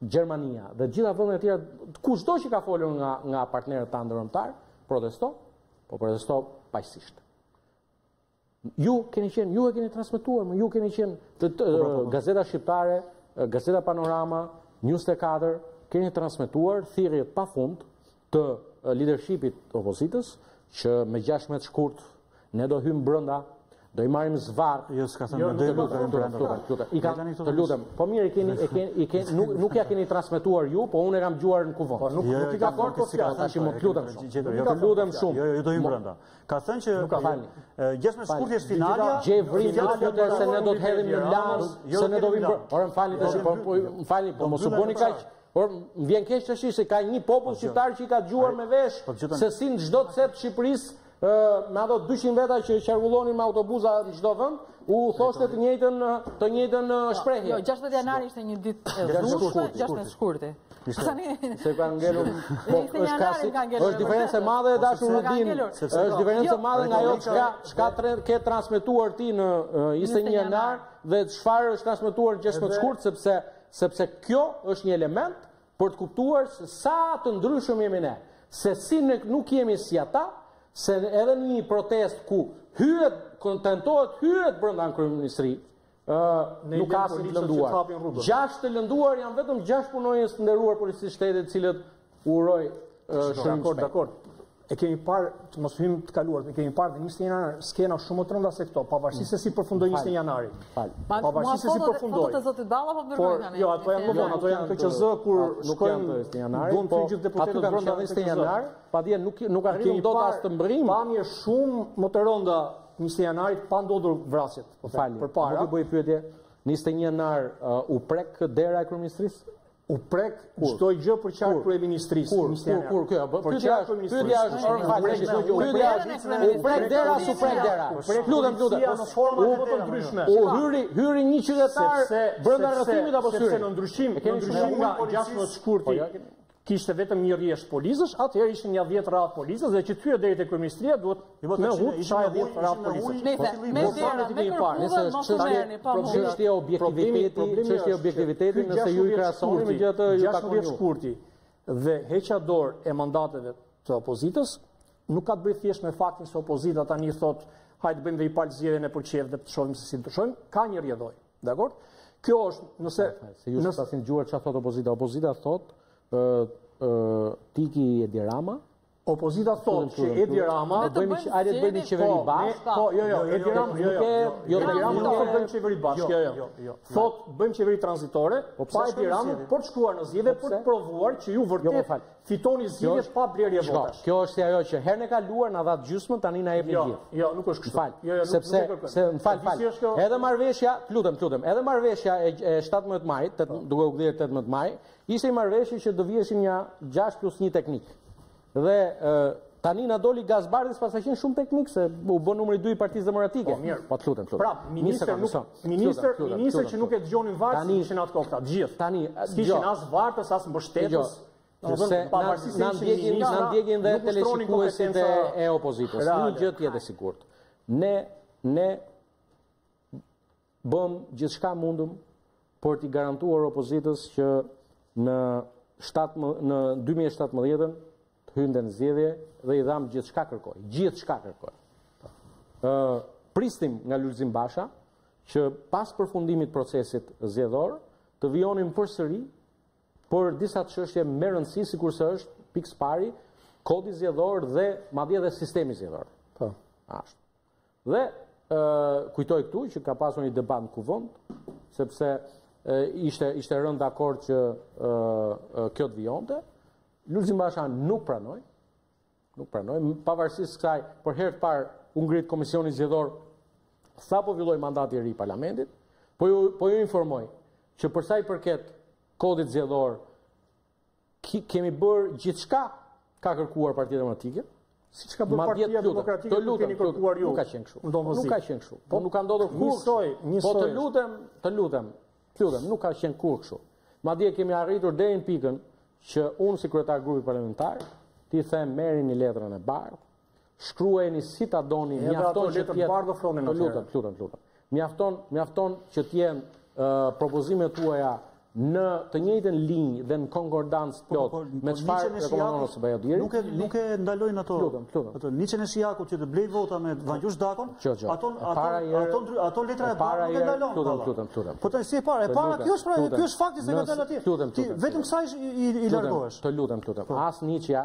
Gjermania dhe të gjitha vendet e tjera, kushdo që ka folur nga nga partnerët tanë ndërkombëtar, protesto, po protesto paqësisht. Ju keni qenë, ju e keni transmetuar, më ju keni qenë të, të, po, po, po. gazeta shqiptare, gazeta Panorama, News 24, keni transmetuar thirrje pa fund të lidershipit të opozitës që me 16 shkurt ne do hymë brënda do i marrim zvar. Jo, s'ka thënë, jo, do i lutem, do i lutem. Të lutem. Po mirë, i keni, i keni, i keni, nuk, nuk ja keni transmituar ju, po unë e kam dëgjuar në Kuvend. Po nuk, jo, nuk jo, i ka thënë, po s'ka thënë, që më të lutem shumë. Të jo, lutem shumë. Jo, jo, do hymë brënda. Ka thënë që... Nuk ka thënë. 16 shkurti është finalja... Gje vrim, do të lutem se ne do të hedhim në lasë, se ne do vim... Ora, më falni, po, po, më falni, po mos u bëni kaq, Por më vjen keq të shi se ka një popull po, shqiptar që i ka dëgjuar me vesh po, se si në çdo cep të Shqipërisë me ato 200 veta që qarkullonin me autobuza në çdo vend, u thoshte të njëjtën të njëjtën jo, shprehje. Jo, 21 janar ishte një ditë e dhunshme, 16 shkurti. Se ka ngelur. Po, është ka si, është diferencë e madhe e dashur në din. Është diferencë e jo, madhe nga ajo çka çka ke transmetuar ti në 21 janar dhe çfarë është transmetuar 16 shkurt sepse Sepse kjo është një element për të kuptuar se sa të ndryshëm jemi ne, se si ne nuk jemi si ata, se edhe në një protest ku hyet, ku tentohet hyet brenda në kryeministri, ë nuk ka asnjë të lënduar. Gjashtë të lënduar janë vetëm gjashtë punonjës të nderuar të policisë shtetit, të cilët U uroj shërim dakord, dakord. E kemi parë, të mos hymë te e kaluara, e kemi parë në 21 janar, skena shumë të rënda se këto, pavarësisht se si përfundoi 21 janari. Pavarësisht se si përfundoi. Po zoti Balla po bërë tani. Jo, ato janë më vonë, ato janë KQZ kur shkojnë 21 janar. Duam të gjithë deputetët brenda 21 janar, madje nuk nuk arrijmë dot as të mbërrim. Pamje shumë më të rënda 21 janarit pa ndodhur vrasjet, po them. Përpara. Do të bëj pyetje. 21 janar u prek dera e kryeministrisë? U prek çdo gjë përqark kryeministrisë. Kur, kur, kur, kjo, bë, përqark kryeministrisë. Pyetja është, por ka prek çdo gjë. Pyetja është, u prek dera, u prek dera. Lutem, lutem. Në forma më të ndryshme. U hyri, hyri një qytetar brenda rrethimit apo s'hyri. Sepse në ndryshim, në ndryshim nga 16 shkurti, kishte vetëm një rresht policësh, atëherë ishin nja 10 radhë policësh dhe që të hyje deri te kryeministria duhet Më duhet të çaj 10 radhë policë. Nëse me zera, me kërkuar, nëse është çështje po çështje objektiviteti, çështje objektiviteti nëse ju i krahasoni me gjithë ju takon ju. shkurti dhe heqja dorë e mandateve të opozitës nuk ka të bëjë thjesht me faktin se opozita tani thot hajt të bëjmë dhe një palë zgjedhje për qejf dhe të shohim se si të shohim, ka një rjedhoj, dakord? Kjo është, nëse... Se ju s'e paskeni dëgjuar ça thot opozita, opozita thot të iki Edi Rama, Opozita thotë që Edi Rama do të bëjmë si Edi bëjmë qeveri bashkë. Po, jo, jo, Edi Rama, jo, jo, jo, Edi Rama nuk do bëjmë qeveri bashkë, jo, jo, jo. Thotë bëjmë qeveri tranzitore, po pa Edi Rama për të shkuar në zgjedhje për të provuar që ju vërtetë fitoni zgjedhje pa blerje votash. Kjo është ajo që herën e kaluar na dhatë gjysmën, tani na jepni gjithë. Jo, jo, nuk është kështu. Fal. Jo, jo, sepse se më fal, fal. Edhe marrëveshja, lutem, lutem. Edhe marrëveshja e 17 majit, duke u gdhyer 18 maj, Ishte një marrëveshje që do viheshin nja gjashtë plus një teknik. Dhe Tani na doli Gaz Bardhi s'paska qenë shumë teknik se u bë numri 2 i Partisë Demokratike. Po mirë, po të lutem, lutem. Pra, ministër nuk ministër, ministër që nuk e dëgjonin vartës tanë ishin atë kohë të gjithë. Tani, ishin jo. as vartës, as mbështetës. Jo. Do të pavarësisht se ishin na ndjekin dhe teleshikuesit e opozitës. Një gjë të jetë e sigurt. Ne ne Bëmë gjithçka mundëm për t'i garantuar opozitës që në, 7, në 2017 të hynte në zgjedhje dhe i dhamë gjithçka kërkoi. Gjithçka kërkoi. Prisnim nga Lulzim Basha që pas përfundimit procesit zgjedhor të vijonim përsëri për disa çështje me rëndësi sikurse është pikësëpari, kodi zgjedhor dhe madje dhe sistemi zgjedhor. Po. Ashtë. Dhe kujtoj këtu që ka pasur një debat në kuvend, sepse ishte rënë dakord që kjo të vijonte. Lulzim Basha nuk pranoi. Nuk pranoi, pavarësisht kësaj, për herë të parë u ngrit komisioni zgjedhor sapo filloi mandati i ri i parlamentit. Po, po ju informoj që për sa i përket kodit zgjedhor kemi bërë gjithçka ka kërkuar Partia Demokratike. Siç ka bërë Partia Demokratike, të lutem, kërkuar ju. Nuk ka qenë kështu. Nuk ka qenë kështu. Po nuk ka ndodhur kurrë. Njësoj, njësoj. Po të lutem, të lutem. Të lutem, nuk ka qenë kurrë kështu. Madje kemi arritur deri në pikën që unë si kryetar grupi parlamentar t'i them merrni letrën e bardhë Shkruajeni si ta doni, mjafton që të jetë. Të lutem, të lutem, të lutem. Mjafton, mjafton që të jenë uh, propozimet tuaja në të njëjtën linjë dhe në konkordancë po, plot po, po, me çfarë rekomandon OSBE ODIHR-i. Nuk e nuk e ndalojnë ato. Lutem, lutem. Ato Niçen e Shijakut që të blejë vota me Vangjush Dakon. Ato ato ato ato letra e bardhë nuk e ndalon. Lutem, lutem, lutem. Po tani si e para, e para kjo është pra, kjo është fakti se ka dalë atje. Lutem, lutem. Vetëm kësaj i i largohesh. Të lutem, lutem. As Niçja,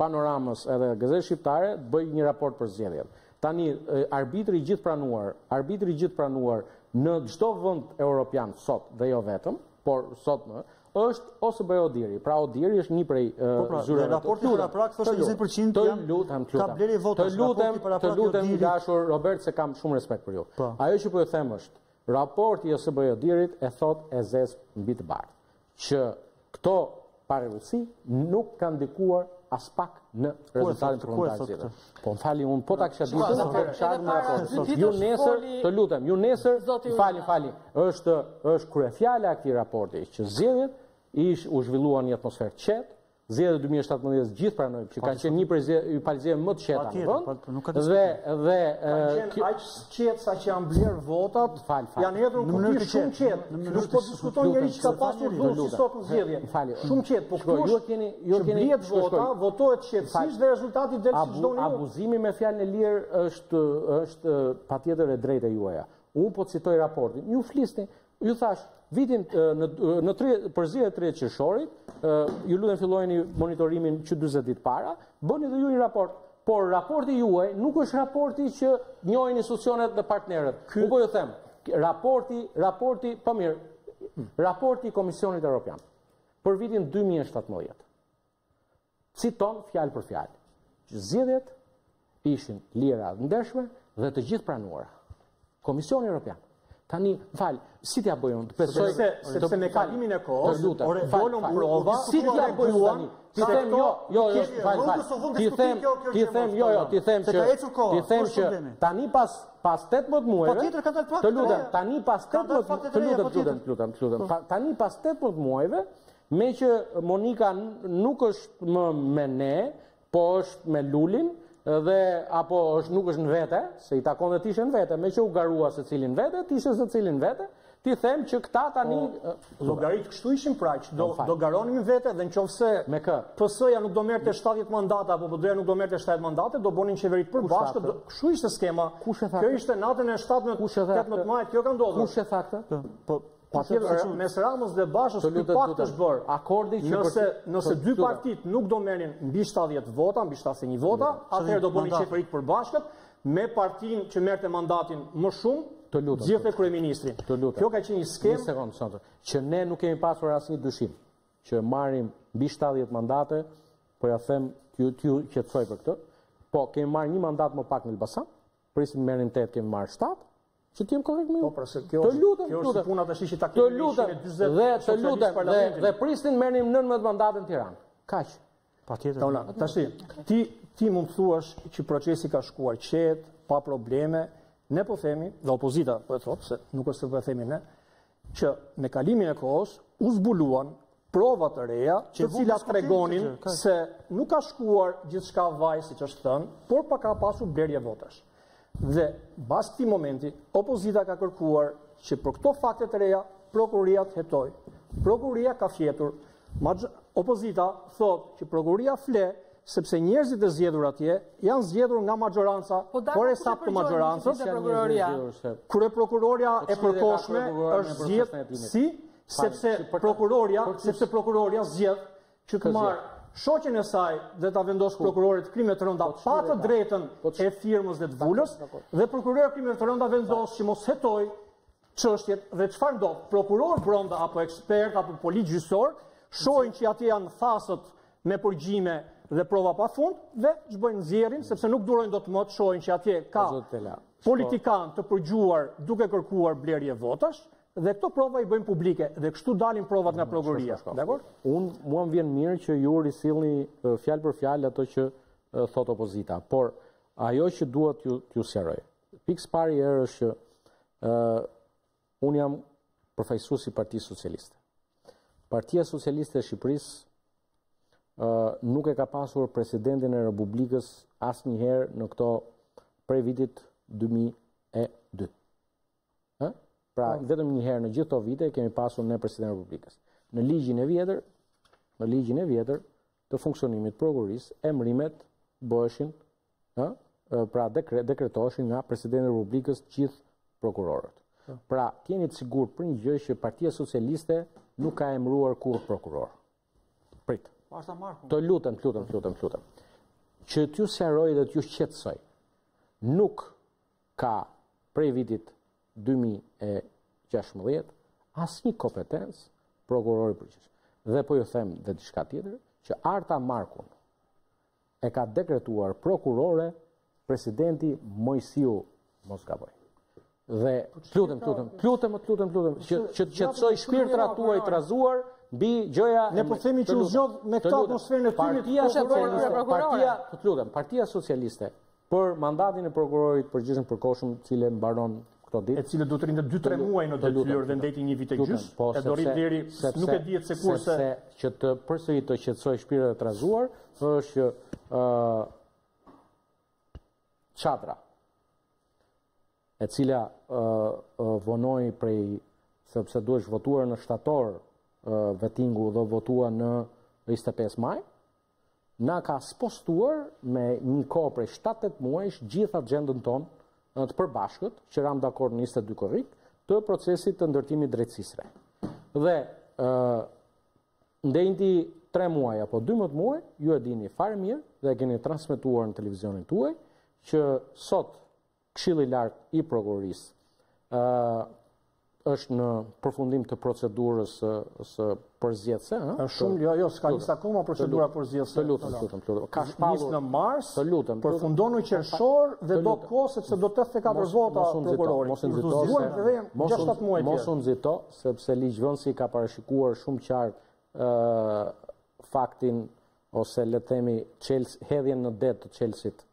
Panoramës edhe Gazetës Shqiptare bëjnë një raport për zgjedhjet. Tani arbitri i gjithëpranuar, arbitri i gjithëpranuar në çdo vend europian sot dhe jo vetëm, por sot më është OSBE ODIHR-i. Pra ODIHR-i është një prej po pra, zyrave. Po raporti paraprak thoshte 20% të janë lutem, ka blerë vota. Të lutem, të lutem i dashur Robert se kam shumë respekt për ju. Po. Ajo që po ju them është, raporti i OSBE ODIHR-it e thotë e zezë mbi të bardhë. që këto parregullsi nuk ka ndikuar aspak në rezultatin të komentarëve. Po më falni unë, po ta kisha ditur, po të kisha më ato. Ju nesër, të lutem, ju nesër, fali, fali, është, është kryefjala e këtij raporti, që zgjedhjet ishin zhvilluar në një atmosferë qetë, Zgjedhjet e dy mijë e shtatëmbëdhjetë gjithë pranojmë që ka qenë një prej zgjedhjeve palë zgjedhjeve më të qeta në vend. Po, nuk ka dhe dhe qenë aq qetë sa që janë blerë votat, janë hedhur në mënyrë të shumë qetë. Nuk po diskuton njeri që ka pasur dhunë si sot në zgjedhje. Shumë qetë, po këtu ju keni ju keni blerë vota, votohet qetësisht dhe rezultati del siç doni ju. Abuzimi me fjalën e lirë është është patjetër e drejtë e juaja. Unë po citoj raportin. Ju flisni Ju thashë, vitin në përzierjen e tre qershorit, ju lutem fillojeni monitorimin që 20 ditë para, bëni dhe ju një raport por raporti juaj nuk është raporti që njohin institucionet dhe partnerët. Unë po ju them, raporti, raporti, po mirë, raporti i Komisionit Europian për vitin 2017. Citon fjalë për fjalë. Zgjedhjet ishin lira, ndershme dhe të gjithë pranuara. Komisioni Europian Tani, fal, si t'ja bëjë unë? Të besoj se sepse me kalimin e kohës, ore volume prova, si t'ia bëj unë tani? T'i them jo, jo, jo, fal, fal. T'i them, t'i them, jo, jo, t'i them që t'i them që tani pas pas 18 muajve. Patjetër ka dalë fakt. Të lutem, tani pas 18 të lutem, të lutem, të lutem, të lutem. Tani pas 18 muajve Meqë Monika nuk është më me ne, po është me Lulin, dhe apo është nuk është në vete, se i takonte t'ishte në vete, meqë u garua secili në vete, t'ishte secili në vete, t'i them që këta tani po, llogaritë kështu ishin pra që do po, do garonin vetë dhe nëse me kë PS-ja nuk do merrte 70 mandate apo PD-ja nuk do merrte 70 mandate do bënin qeveri të përbashkët kështu ishte skema kush e tha kjo ishte natën e 17 18 majit kjo ka ndodhur kush e tha këtë po Patjetër, mes Ramës dhe Bashës ky pakt është bërë. Akordi që nëse nëse dy partitë nuk do merrin mbi 70 vota, mbi 71 vota, atëherë do bënin qeveri të përbashkët me partinë që merrte mandatin më shumë, të lutem. Zgjidhte kryeministrin. Të lutem. Kjo ka qenë një skemë. Një sekondë, Sandra. Që ne nuk kemi pasur asnjë dyshim që marrim mbi 70 mandate, po ia them t'ju qetësoj për këtë. Po kemi marrë një mandat më pak në Elbasan, prisnim merrim 8, kemi marrë 7, Që të jem korrekt me ju. Po pra se kjo është. Të lutem, kjo është puna tash që takimi të lutem, dhe të lutem dhe dhe prisnim merrnim 19 mandate në Tiranë. Kaq. Patjetër. Tani, tash ti ti mund të thuash që procesi ka shkuar qetë, pa probleme. Ne po themi, dhe opozita po e thotë se nuk është se po e themi ne, që me kalimin e kohës u zbuluan prova të reja, të cilat tregonin se nuk ka shkuar gjithçka vaj siç është thënë, por pak ka pasur blerje votash. Dhe pas këtij momenti, opozita ka kërkuar që për këto fakte të reja prokuroria të hetojë. Prokuroria ka fjetur Madje opozita thotë që prokuroria fle sepse njerëzit e zgjedhur atje janë zgjedhur nga maxhoranca, po por e saktë maxhorancës Kryeprokurorja po e përkohshme është zgjedh si sepse prokurorja zgjedh që të marrë shoqen e saj dhe ta vendosë prokurorisë krimeve të rënda po pa të drejtën po e firmës dhe të vulës dhe prokurori i krimeve të rënda vendos që mos hetojë çështjet dhe çfarë ndodh, prokurorë brenda apo ekspertë apo policë gjyqësorë, shohin që atje janë thasët me përgjime dhe prova pa fund dhe ç'bëjnë nxjerrin sepse nuk durojnë dot më të shohin që atje ka politikanë të përgjuar duke kërkuar blerje votash dhe këto prova i bëjnë publike dhe kështu dalin provat nga prokuroria. Dakor? Unë mua më vjen mirë që ju risillni fjalë për fjalë ato që thotë opozita, por ajo që dua t'ju t'ju sqaroj. Pikë së pari herë është që uh, unë jam përfaqësues i Partisë Socialiste. Partia Socialiste e Shqipërisë uh, nuk e ka pasur presidentin e Republikës asnjëherë në këto prej vitit 2002. Ha? Pra, oh. vetëm njëherë në gjithë këto vite e kemi pasur ne presidentin e Republikës. Në ligjin e vjetër, në ligjin e vjetër, të funksionimit të prokurorisë, emërimet bëheshin, ë, pra dekret, dekretoheshin nga presidenti i Republikës gjithë prokurorët. Po. Pra, të jeni të sigurt për një gjë që Partia Socialiste nuk ka emëruar kurrë prokurorë. Prit. Po Arta Marku. Të lutem, të lutem, të lutem, të lutem. Që t'ju sqaroj dhe t'ju qetësoj. Nuk ka prej vitit dy mijë e gjashtëmbëdhjetë asnjë kompetencë prokurori i përgjithshëm. Dhe po ju them dhe diçka tjetër, që Arta Markun e ka dekretuar prokurore presidenti Moisiu mos gaboj. Dhe po lutem, lutem, lutem, lutem, lutem, që që të qetësoj shpirtrat tuaj të trazuar, mbi gjoja ne po themi që u zgjodh me këtë atmosferën e tyre partia socialiste partia të lutem partia socialiste Për mandatin e prokurorit përgjithshëm përkohshëm, cili i mbaron këto ditë. E cila do të rrinte dy tre muaj në detyrë dhe ndenji një vit e gjysmë, po, e do rrijë deri nuk e dihet se kur se që të përsëri të qetësoj shpirtrat e trazuar, është që ë çadra e cila ë vonoi prej sepse duhesh votuar në shtator vetingu dhe u votua në 25 maj, Na ka spostuar me nji kohë prej shtatë tetë muajsh gjithë axhendën tonë të përbashkët, që ramë dakord në njëzet e dy korrik, të procesit të ndërtimit drejtësisë re. Dhe ndenjti tre muaj apo dymbëdhjetë muaj, ju e dini fare mirë dhe e keni transmetuar në televizionin tuaj, që sot Këshilli i Lartë i Prokurorisë është në përfundim të procedurës së përzgjedhjes, ëh? Është shumë, jo, jo, s'ka nisur akoma procedura përzgjedhëse. Të lutem, të lutem, të lutem. Ka shpallur në mars. Të lutem. Përfundon në qershor dhe do kohë sepse do 84 vota prokurori. Mos u nxito, mos u nxito. Mos u nxito, mos u nxito, sepse ligjvënësi ka parashikuar shumë qartë faktin ose le të themi hedhjen në det të çelësit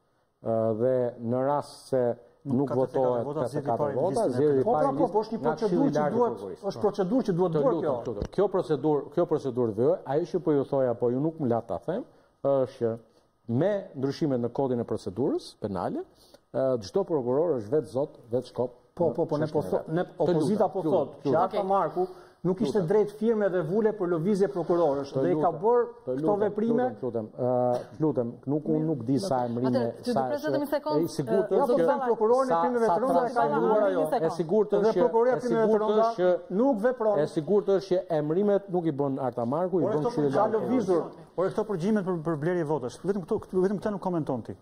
dhe në rast se nuk votohet 84 vota, zgjidhet i pari i listës. Po, është një procedurë që duhet, është procedurë që duhet bërë kjo. Kjo procedurë, kjo procedurë vë, ajo që po ju thoj apo ju nuk më latë ta them, është me ndryshimet në kodin e procedurës penale, çdo prokuror është vetë zot, vetë shkop Po, po, po, ne po thot, ne opozita po thot, që Arta Marku nuk kishte drejt firme dhe vule për lëvizje prokurorësh dhe i ka bërë këto veprime. Lutem, lutem, lutem, nuk unë nuk di sa emrime sa. E sigurt është që prokurorin e krimeve të rënda e ka luajtur ajo. E sigurt është që prokuroria e krimeve të rënda nuk vepron. E sigurt është që emrimet nuk i bën Arta Marku, i bën këshilli që ka lëvizur. Por këto përgjimet për për blerje votash, vetëm këto, vetëm këta nuk komenton ti.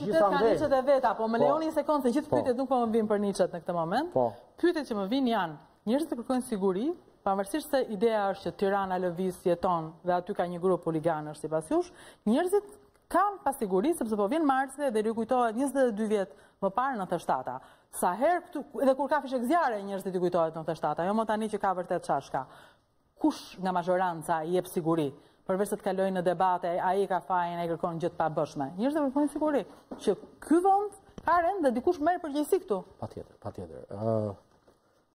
Qytet ka nishet e veta, po më po. lejoni një sekondë se gjithë po. pyetjet nuk po më vijnë për nishet në këtë moment. Po. Pyetjet që më vijnë janë, njerëzit që kërkojnë siguri, pavarësisht se ideja është që Tirana lëviz jeton dhe aty ka një grup huliganësh sipas jush, njerëzit kanë pasiguri sepse po vjen marsi dhe rikujtohet 22 vjet më parë 97-a. Sa herë këtu edhe kur ka fishekzjarre njerëzve i kujtohet 97-a, jo më tani që ka vërtet diçka. Kush nga mazhoranca i jep siguri? Përveç se të kalojnë në debate, ai e ka fajin, ai kërkon gjë të pabëshme. Njerëzit kërkojnë siguri që ky vend ka rend dhe dikush merr përgjegjësi këtu. Patjetër, patjetër. Ëh,